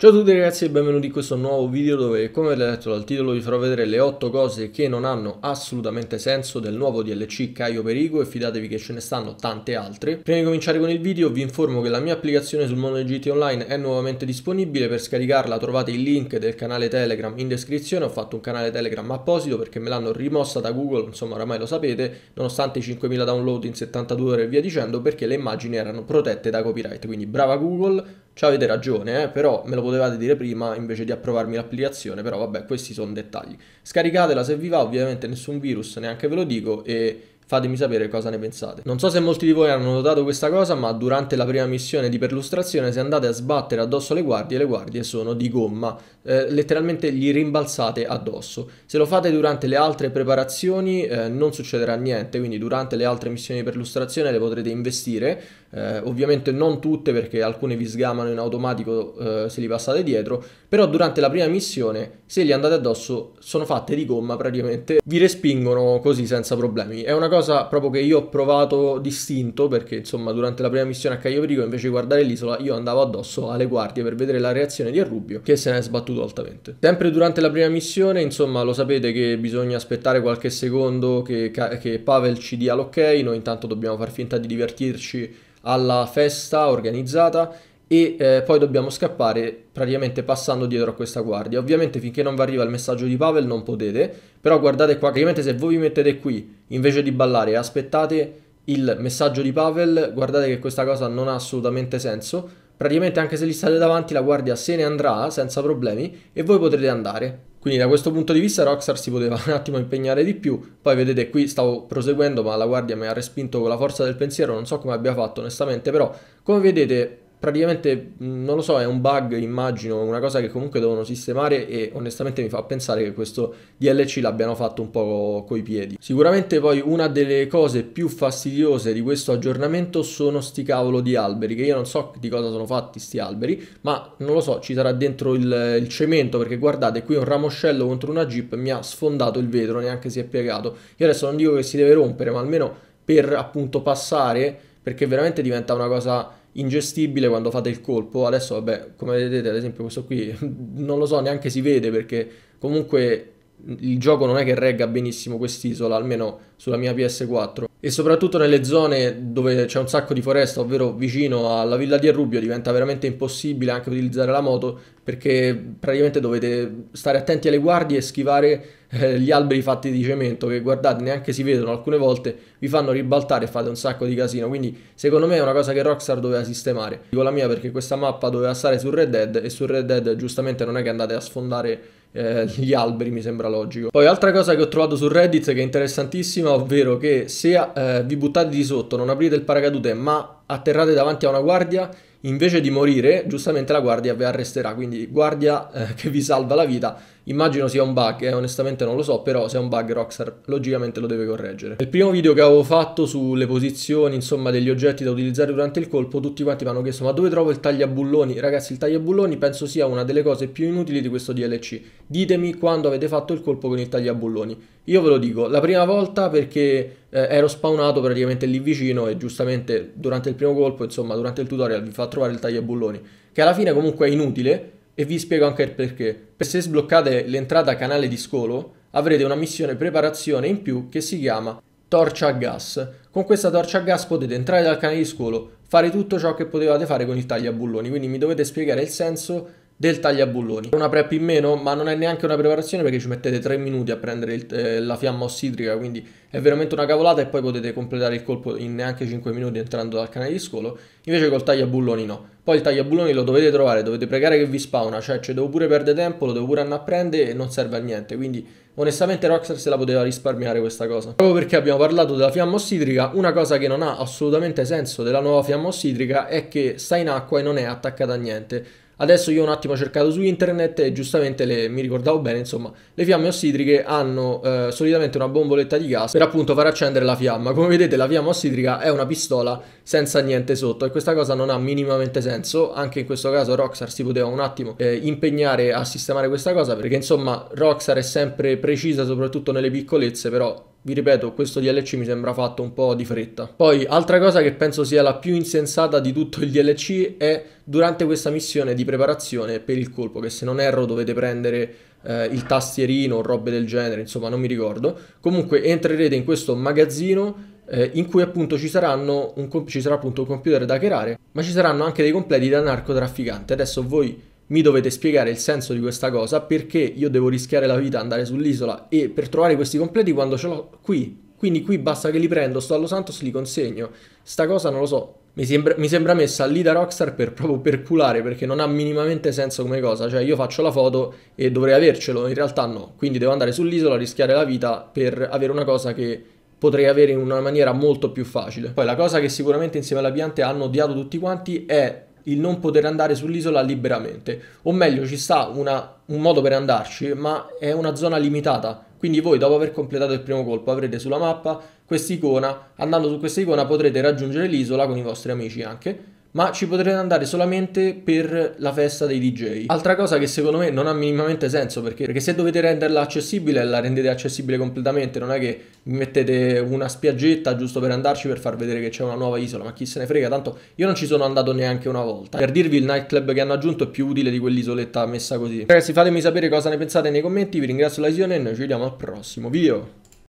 Ciao a tutti ragazzi e benvenuti in questo nuovo video dove come avete letto dal titolo vi farò vedere le 8 cose che non hanno assolutamente senso del nuovo DLC Caio Perigo e fidatevi che ce ne stanno tante altre. Prima di cominciare con il video vi informo che la mia applicazione sul mondo di GT Online è nuovamente disponibile, per scaricarla trovate il link del canale Telegram in descrizione, ho fatto un canale Telegram apposito perché me l'hanno rimossa da Google, insomma oramai lo sapete, nonostante i 5000 download in 72 ore e via dicendo perché le immagini erano protette da copyright, quindi brava Google Ciao, avete ragione, eh, però me lo potevate dire prima invece di approvarmi l'applicazione, però vabbè, questi sono dettagli. Scaricatela se vi va, ovviamente nessun virus, neanche ve lo dico, e fatemi sapere cosa ne pensate. Non so se molti di voi hanno notato questa cosa, ma durante la prima missione di perlustrazione se andate a sbattere addosso le guardie, le guardie sono di gomma, eh, letteralmente gli rimbalzate addosso. Se lo fate durante le altre preparazioni eh, non succederà niente, quindi durante le altre missioni di perlustrazione le potrete investire, eh, ovviamente non tutte perché alcune vi sgamano in automatico eh, se li passate dietro, però durante la prima missione se li andate addosso sono fatte di gomma praticamente, vi respingono così senza problemi. È una cosa proprio che io ho provato distinto perché insomma durante la prima missione a Caio invece di guardare l'isola io andavo addosso alle guardie per vedere la reazione di Arrubio che se ne è sbattuto altamente. Sempre durante la prima missione insomma lo sapete che bisogna aspettare qualche secondo che, che Pavel ci dia l'ok, noi intanto dobbiamo far finta di divertirci alla festa organizzata e eh, poi dobbiamo scappare praticamente passando dietro a questa guardia. Ovviamente finché non vi arriva il messaggio di Pavel non potete, però guardate qua, praticamente se voi vi mettete qui invece di ballare e aspettate il messaggio di Pavel, guardate che questa cosa non ha assolutamente senso. Praticamente anche se gli state davanti la guardia se ne andrà senza problemi e voi potrete andare. Quindi da questo punto di vista Rockstar si poteva un attimo impegnare di più, poi vedete qui stavo proseguendo ma la guardia mi ha respinto con la forza del pensiero, non so come abbia fatto onestamente, però come vedete praticamente non lo so, è un bug, immagino, una cosa che comunque devono sistemare e onestamente mi fa pensare che questo DLC l'abbiano fatto un po' coi piedi. Sicuramente poi una delle cose più fastidiose di questo aggiornamento sono sti cavolo di alberi, che io non so di cosa sono fatti sti alberi, ma non lo so, ci sarà dentro il, il cemento perché guardate qui un ramoscello contro una jeep mi ha sfondato il vetro, neanche si è piegato. Io adesso non dico che si deve rompere, ma almeno per appunto passare, perché veramente diventa una cosa ingestibile quando fate il colpo. Adesso, vabbè, come vedete, ad esempio, questo qui non lo so, neanche si vede perché comunque il gioco non è che regga benissimo quest'isola, almeno sulla mia PS4. E soprattutto nelle zone dove c'è un sacco di foresta, ovvero vicino alla villa di Arrubio, diventa veramente impossibile anche utilizzare la moto perché praticamente dovete stare attenti alle guardie e schivare eh, gli alberi fatti di cemento che guardate neanche si vedono alcune volte, vi fanno ribaltare e fate un sacco di casino. Quindi secondo me è una cosa che Rockstar doveva sistemare. Dico la mia perché questa mappa doveva stare su Red Dead e su Red Dead giustamente non è che andate a sfondare eh, gli alberi, mi sembra logico. Poi altra cosa che ho trovato su Reddit che è interessantissima, ovvero che se eh, vi buttate di sotto, non aprite il paracadute, ma atterrate davanti a una guardia, invece di morire, giustamente la guardia vi arresterà, quindi guardia eh, che vi salva la vita. Immagino sia un bug, eh, onestamente non lo so, però se è un bug Rockstar logicamente lo deve correggere. Nel primo video che avevo fatto sulle posizioni, insomma, degli oggetti da utilizzare durante il colpo, tutti quanti mi hanno chiesto ma dove trovo il tagliabulloni? Ragazzi, il tagliabulloni penso sia una delle cose più inutili di questo DLC. Ditemi quando avete fatto il colpo con il tagliabulloni. Io ve lo dico, la prima volta perché eh, ero spawnato praticamente lì vicino e giustamente durante il primo colpo, insomma, durante il tutorial vi fa trovare il tagliabulloni, che alla fine comunque è inutile e vi spiego anche il perché. Per se sbloccate l'entrata canale di scolo avrete una missione preparazione in più che si chiama torcia a gas. Con questa torcia a gas potete entrare dal canale di scolo, fare tutto ciò che potevate fare con il tagliabulloni, quindi mi dovete spiegare il senso del tagliabulloni. Una prep in meno, ma non è neanche una preparazione perché ci mettete 3 minuti a prendere il, eh, la fiamma ossidrica, quindi è veramente una cavolata e poi potete completare il colpo in neanche 5 minuti entrando dal canale di scolo, invece col tagliabulloni no. Poi il tagliabulloni lo dovete trovare, dovete pregare che vi spawna, cioè ci devo pure perdere tempo, lo devo pure andare a prendere e non serve a niente, quindi onestamente Rockstar se la poteva risparmiare questa cosa. Proprio perché abbiamo parlato della fiamma ossidrica, una cosa che non ha assolutamente senso della nuova fiamma ossidrica è che sta in acqua e non è attaccata a niente. Adesso io ho un attimo cercato su internet e giustamente le, mi ricordavo bene, insomma, le fiamme ossidriche hanno eh, solitamente una bomboletta di gas per appunto far accendere la fiamma. Come vedete la fiamma ossidrica è una pistola senza niente sotto e questa cosa non ha minimamente senso. Anche in questo caso Rockstar si poteva un attimo eh, impegnare a sistemare questa cosa perché insomma Rockstar è sempre precisa soprattutto nelle piccolezze, però vi ripeto, questo DLC mi sembra fatto un po' di fretta. Poi, altra cosa che penso sia la più insensata di tutto il DLC è durante questa missione di preparazione per il colpo, che se non erro dovete prendere eh, il tastierino o robe del genere, insomma non mi ricordo. Comunque entrerete in questo magazzino eh, in cui appunto ci, ci sarà appunto un computer da hackerare, ma ci saranno anche dei completi da narcotrafficante. Adesso voi mi dovete spiegare il senso di questa cosa, perché io devo rischiare la vita, andare sull'isola e per trovare questi completi quando ce l'ho qui. Quindi qui basta che li prendo, sto allo Santos, li consegno. Sta cosa non lo so. Mi sembra, mi sembra messa lì da Rockstar per, proprio per culare, perché non ha minimamente senso come cosa. Cioè io faccio la foto e dovrei avercelo, in realtà no. Quindi devo andare sull'isola, rischiare la vita per avere una cosa che potrei avere in una maniera molto più facile. Poi la cosa che sicuramente insieme alle piante hanno odiato tutti quanti è il non poter andare sull'isola liberamente. O meglio, ci sta una, un modo per andarci, ma è una zona limitata. Quindi voi dopo aver completato il primo colpo avrete sulla mappa quest'icona, andando su questa icona potrete raggiungere l'isola con i vostri amici anche ma ci potrete andare solamente per la festa dei DJ. Altra cosa che secondo me non ha minimamente senso perché, perché, se dovete renderla accessibile la rendete accessibile completamente, non è che mettete una spiaggetta giusto per andarci per far vedere che c'è una nuova isola, ma chi se ne frega, tanto io non ci sono andato neanche una volta. Per dirvi il nightclub che hanno aggiunto è più utile di quell'isoletta messa così. Ragazzi fatemi sapere cosa ne pensate nei commenti, vi ringrazio la visione e noi ci vediamo al prossimo video.